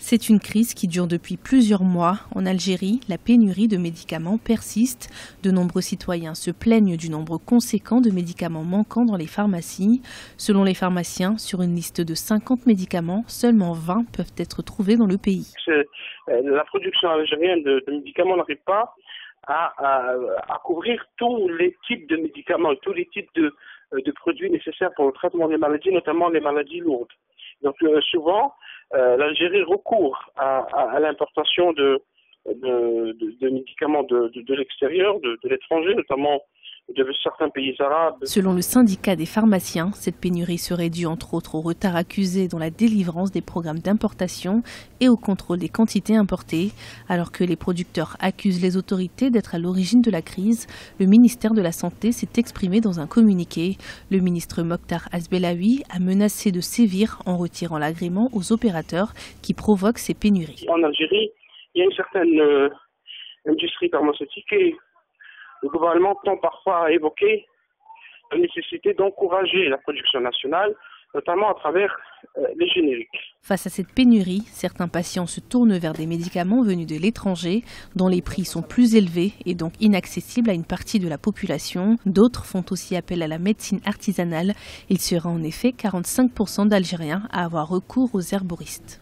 C'est une crise qui dure depuis plusieurs mois. En Algérie, la pénurie de médicaments persiste. De nombreux citoyens se plaignent du nombre conséquent de médicaments manquants dans les pharmacies. Selon les pharmaciens, sur une liste de 50 médicaments, seulement 20 peuvent être trouvés dans le pays. Euh, la production algérienne de, médicaments n'arrive pas à, couvrir tous les types de médicaments, tous les types de, euh, de produits nécessaires pour le traitement des maladies, notamment les maladies lourdes. Donc euh, souvent, l'Algérie recourt à, à, l'importation de, de, de, médicaments de, de l'extérieur, de, l'étranger, notamment de certains pays arabes. Selon le syndicat des pharmaciens, cette pénurie serait due entre autres au retard accusé dans la délivrance des programmes d'importation et au contrôle des quantités importées. Alors que les producteurs accusent les autorités d'être à l'origine de la crise, le ministère de la Santé s'est exprimé dans un communiqué. Le ministre Mokhtar Asbelawi a menacé de sévir en retirant l'agrément aux opérateurs qui provoquent ces pénuries. En Algérie, il y a une certaine euh, industrie pharmaceutique et le gouvernement tend parfois à évoquer la nécessité d'encourager la production nationale, notamment à travers euh, les génériques. Face à cette pénurie, certains patients se tournent vers des médicaments venus de l'étranger, dont les prix sont plus élevés et donc inaccessibles à une partie de la population. D'autres font aussi appel à la médecine artisanale. Il sera en effet 45% d'Algériens à avoir recours aux herboristes.